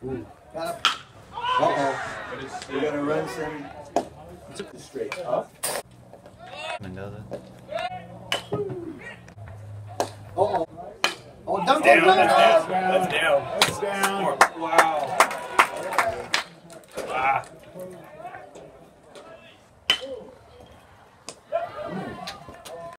Got him. Uh-oh. We're gonna run some straight up. Mendoza. Uh-oh. Oh, dunk, Down, dunk, that's down. That's down. That's down. Wow. Ah.